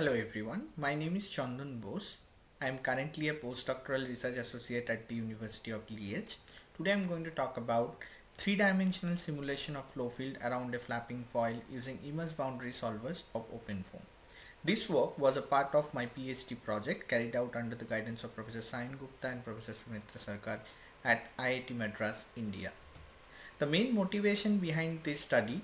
Hello everyone, my name is Chandan Bose. I am currently a postdoctoral research associate at the University of Liège. Today I am going to talk about three-dimensional simulation of flow field around a flapping foil using immerse boundary solvers of OpenFOAM. This work was a part of my PhD project carried out under the guidance of Professor Sayan Gupta and Professor Sunetra Sarkar at IIT Madras, India. The main motivation behind this study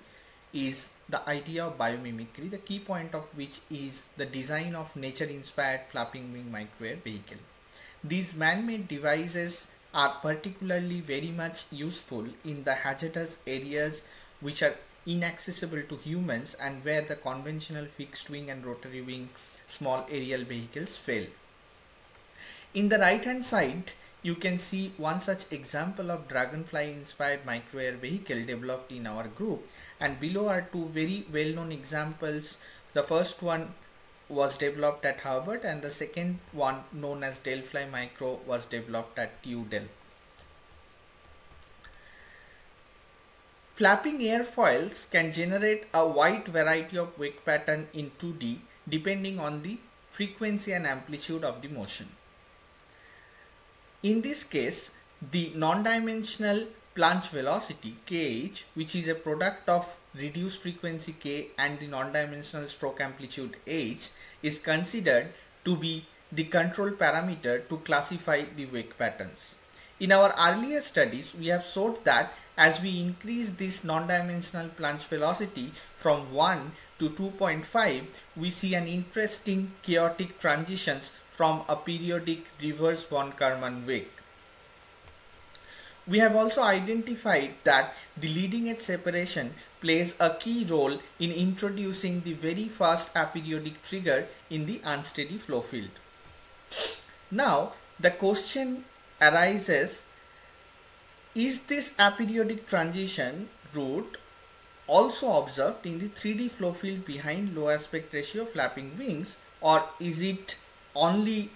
is the idea of biomimicry, the key point of which is the design of nature-inspired flapping wing micro-air vehicle. These man-made devices are particularly very much useful in the hazardous areas which are inaccessible to humans and where the conventional fixed wing and rotary wing small aerial vehicles fail. In the right hand side, you can see one such example of dragonfly inspired micro air vehicle developed in our group and below are two very well known examples the first one was developed at Harvard and the second one known as Delfly Micro was developed at TU Delft. Flapping airfoils can generate a wide variety of wake pattern in 2D depending on the frequency and amplitude of the motion. In this case, the non-dimensional plunge velocity kh which is a product of reduced frequency k and the non-dimensional stroke amplitude h is considered to be the control parameter to classify the wake patterns. In our earlier studies, we have showed that as we increase this non-dimensional plunge velocity from 1 to 2.5, we see an interesting chaotic transitions from a periodic reverse von Karman wake. We have also identified that the leading edge separation plays a key role in introducing the very fast aperiodic trigger in the unsteady flow field. Now the question arises is this aperiodic transition route also observed in the 3D flow field behind low aspect ratio flapping wings or is it only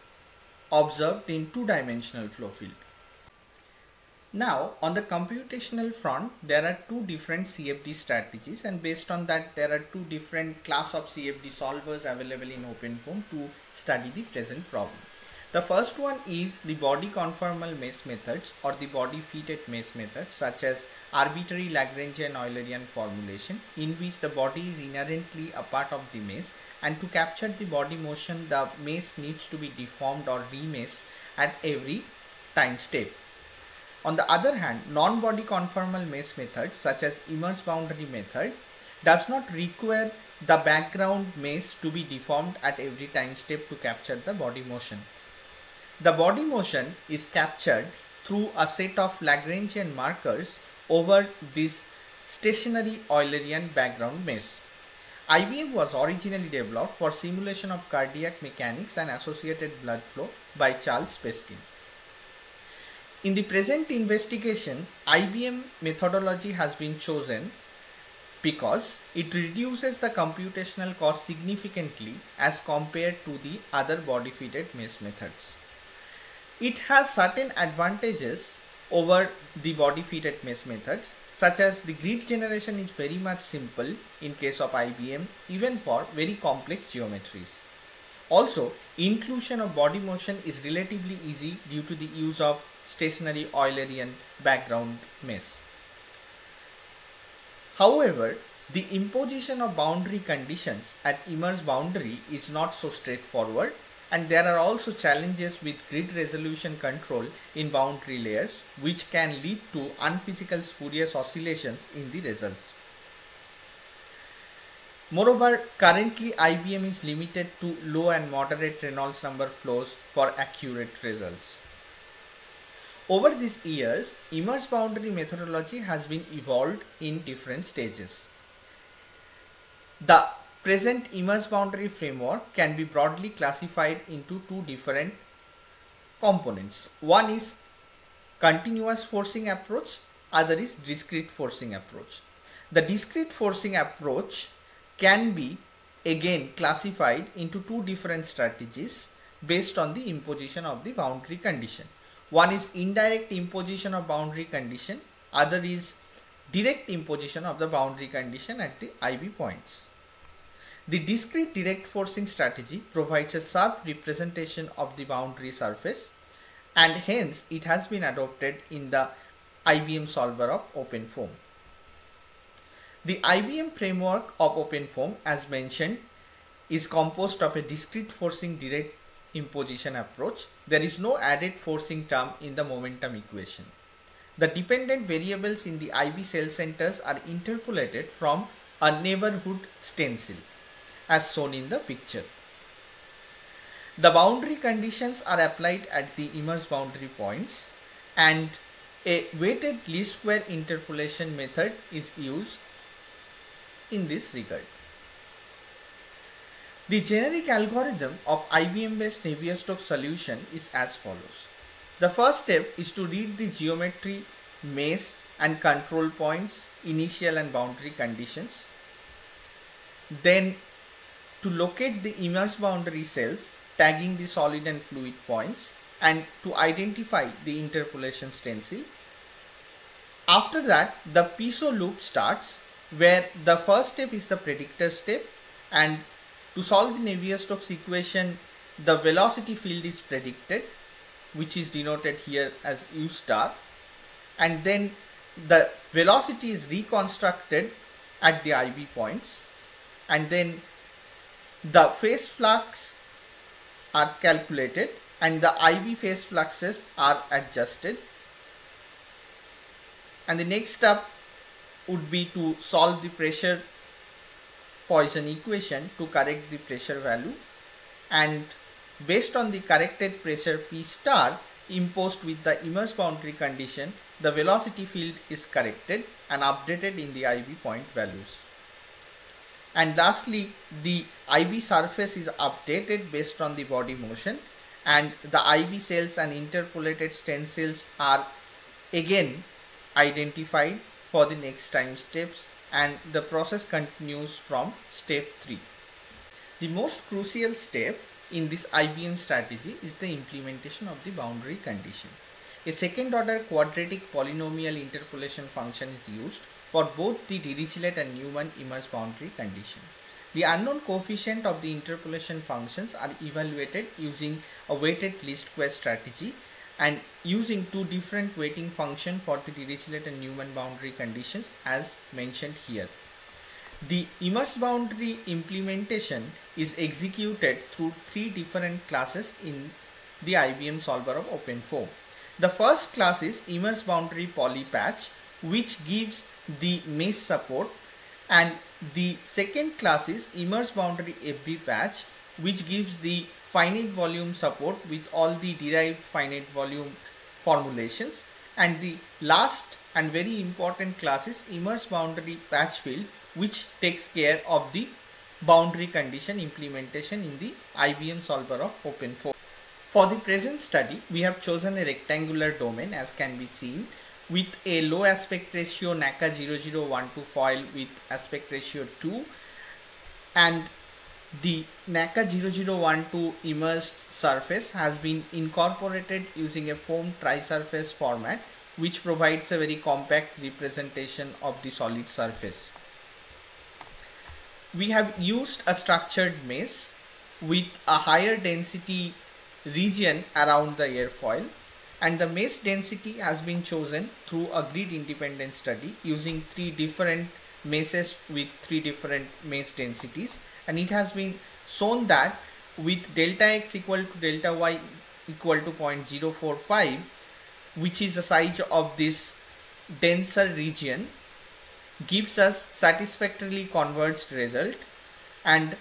observed in two dimensional flow field? Now on the computational front there are two different CFD strategies and based on that there are two different class of CFD solvers available in OpenFOAM to study the present problem. The first one is the body conformal mesh methods or the body fitted mesh method such as arbitrary Lagrangian Eulerian formulation in which the body is inherently a part of the mesh and to capture the body motion the mesh needs to be deformed or remeshed at every time step. On the other hand, non-body conformal mesh methods such as immerse boundary method does not require the background mesh to be deformed at every time step to capture the body motion. The body motion is captured through a set of Lagrangian markers over this stationary Eulerian background mesh. IBM was originally developed for simulation of cardiac mechanics and associated blood flow by Charles Peskin. In the present investigation, IBM methodology has been chosen because it reduces the computational cost significantly as compared to the other body fitted mesh methods. It has certain advantages over the body fitted mesh methods such as the grid generation is very much simple in case of IBM even for very complex geometries. Also, inclusion of body motion is relatively easy due to the use of stationary Eulerian background mesh. However, the imposition of boundary conditions at immerse boundary is not so straightforward and there are also challenges with grid resolution control in boundary layers which can lead to unphysical spurious oscillations in the results. Moreover, currently IBM is limited to low and moderate Reynolds number flows for accurate results. Over these years, immerse boundary methodology has been evolved in different stages. The present immerse boundary framework can be broadly classified into two different components. One is continuous forcing approach, other is discrete forcing approach. The discrete forcing approach can be again classified into two different strategies based on the imposition of the boundary condition. One is indirect imposition of boundary condition, other is direct imposition of the boundary condition at the IB points. The discrete direct forcing strategy provides a sharp representation of the boundary surface and hence it has been adopted in the IBM solver of OpenFOAM. The IBM framework of OpenFOAM as mentioned is composed of a discrete forcing direct imposition approach. There is no added forcing term in the momentum equation. The dependent variables in the IB cell centers are interpolated from a neighborhood stencil as shown in the picture. The boundary conditions are applied at the immersed boundary points and a weighted least square interpolation method is used in this regard. The generic algorithm of IBM based Navier-Stokes solution is as follows. The first step is to read the geometry, mesh and control points, initial and boundary conditions. Then to locate the immerse boundary cells, tagging the solid and fluid points and to identify the interpolation stencil. After that, the PISO loop starts where the first step is the predictor step and to solve the Navier-Stokes equation, the velocity field is predicted which is denoted here as u star and then the velocity is reconstructed at the IB points and then the face flux are calculated and the IB face fluxes are adjusted and the next step would be to solve the pressure Poisson equation to correct the pressure value and based on the corrected pressure P star imposed with the immerse boundary condition the velocity field is corrected and updated in the IB point values. And lastly the IB surface is updated based on the body motion and the IB cells and interpolated stencils are again identified for the next time steps and the process continues from step 3. The most crucial step in this IBM strategy is the implementation of the boundary condition. A second order quadratic polynomial interpolation function is used for both the Dirichlet and Neumann immerse boundary condition. The unknown coefficient of the interpolation functions are evaluated using a weighted least square strategy and using two different weighting function for the Dirichlet and Neumann boundary conditions as mentioned here. The immerse boundary implementation is executed through three different classes in the IBM solver of OpenFOAM. The first class is immerse boundary polypatch which gives the mesh support and the second class is immerse boundary FV patch which gives the finite volume support with all the derived finite volume formulations and the last and very important class is immerse boundary patch field which takes care of the boundary condition implementation in the IBM solver of OpenFOAM. For the present study, we have chosen a rectangular domain as can be seen with a low aspect ratio NACA 0012 foil with aspect ratio 2 and the NACA 0012 immersed surface has been incorporated using a foam tri-surface format which provides a very compact representation of the solid surface. We have used a structured mesh with a higher density region around the airfoil and the mesh density has been chosen through a grid independent study using three different meshes with three different mesh densities. And it has been shown that with delta x equal to delta y equal to 0.045 which is the size of this denser region gives us satisfactorily converged result. And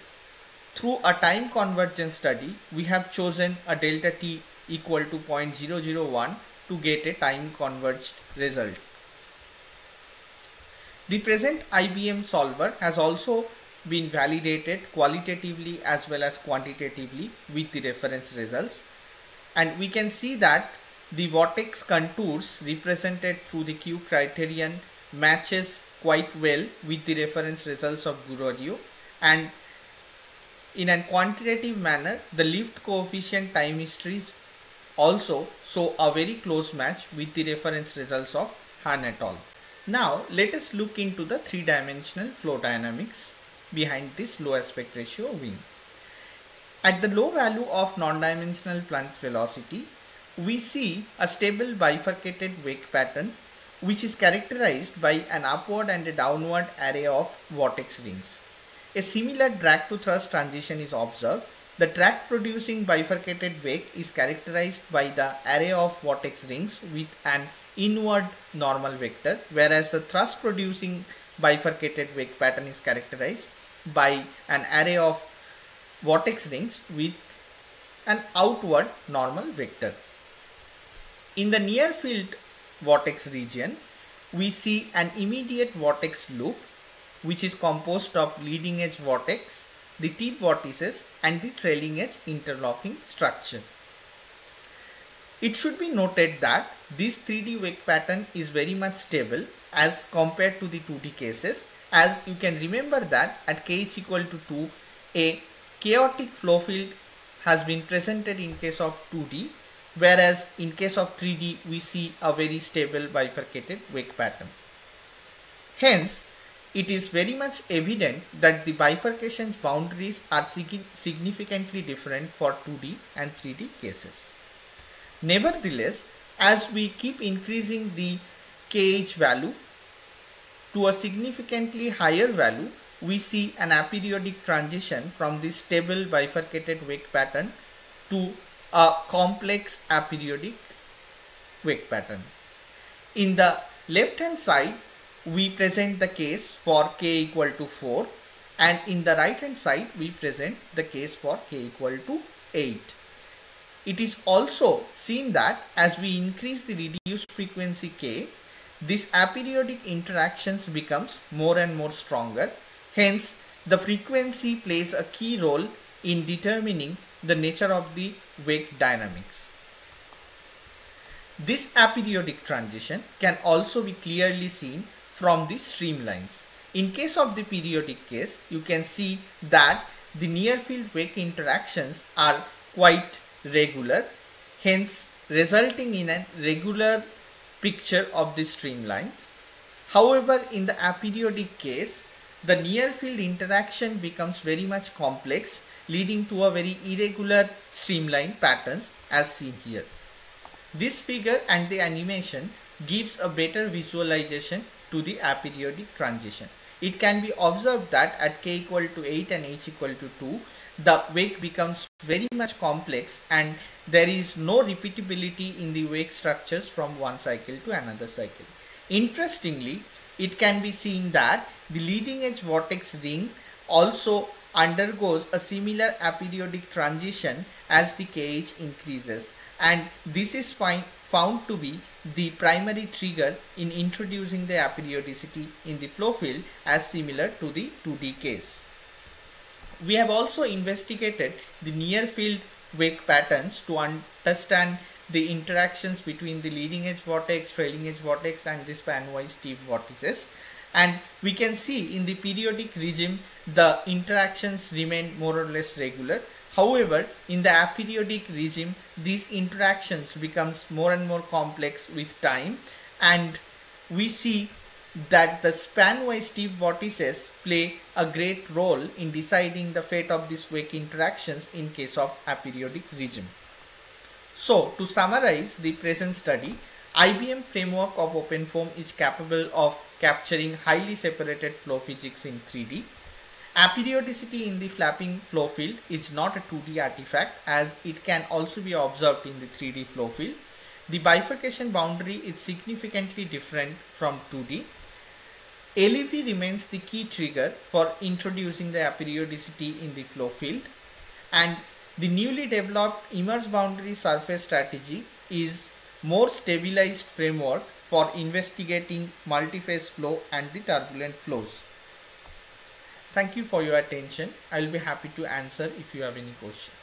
through a time convergence study, we have chosen a delta t equal to 0.001 to get a time converged result. The present IBM solver has also been validated qualitatively as well as quantitatively with the reference results and we can see that the vortex contours represented through the Q criterion matches quite well with the reference results of Gurodio and in a quantitative manner, the lift coefficient time histories also show a very close match with the reference results of Han et al. Now let us look into the three-dimensional flow dynamics behind this low aspect ratio wing. At the low value of non-dimensional plunge velocity, we see a stable bifurcated wake pattern which is characterized by an upward and a downward array of vortex rings. A similar drag to thrust transition is observed. The drag producing bifurcated wake is characterized by the array of vortex rings with an inward normal vector whereas the thrust producing bifurcated wake pattern is characterized by an array of vortex rings with an outward normal vector. In the near field vortex region, we see an immediate vortex loop which is composed of leading edge vortex, the tip vortices and the trailing edge interlocking structure. It should be noted that this 3D wake pattern is very much stable as compared to the 2D cases as you can remember that at k is equal to 2 a chaotic flow field has been presented in case of 2D whereas in case of 3D we see a very stable bifurcated wake pattern. Hence it is very much evident that the bifurcation's boundaries are significantly different for 2D and 3D cases. Nevertheless, as we keep increasing the KH value to a significantly higher value, we see an aperiodic transition from the stable bifurcated wake pattern to a complex aperiodic wake pattern. In the left hand side, we present the case for k equal to 4 and in the right hand side we present the case for k equal to 8. It is also seen that as we increase the reduced frequency k, this aperiodic interactions becomes more and more stronger. Hence, the frequency plays a key role in determining the nature of the wake dynamics. This aperiodic transition can also be clearly seen from the streamlines. In case of the periodic case, you can see that the near field wake interactions are quite regular, hence resulting in a regular picture of the streamlines. However, in the aperiodic case, the near field interaction becomes very much complex leading to a very irregular streamline patterns as seen here. This figure and the animation gives a better visualization to the aperiodic transition. It can be observed that at k equal to 8 and h equal to 2, the wake becomes very much complex and there is no repeatability in the wake structures from one cycle to another cycle. Interestingly, it can be seen that the leading edge vortex ring also undergoes a similar aperiodic transition as the KH increases and this is find, found to be the primary trigger in introducing the aperiodicity in the flow field as similar to the 2D case. We have also investigated the near field wake patterns to understand the interactions between the leading edge vortex, trailing edge vortex and the span-wise tip vortices and we can see in the periodic regime the interactions remain more or less regular However, in the aperiodic regime, these interactions becomes more and more complex with time and we see that the span-wise tip vortices play a great role in deciding the fate of these wake interactions in case of aperiodic regime. So, to summarize the present study, IBM framework of OpenFOAM is capable of capturing highly separated flow physics in 3D Aperiodicity in the flapping flow field is not a 2D artifact as it can also be observed in the 3D flow field. The bifurcation boundary is significantly different from 2D. LEV remains the key trigger for introducing the aperiodicity in the flow field and the newly developed immerse boundary surface strategy is more stabilized framework for investigating multi-phase flow and the turbulent flows. Thank you for your attention. I will be happy to answer if you have any question.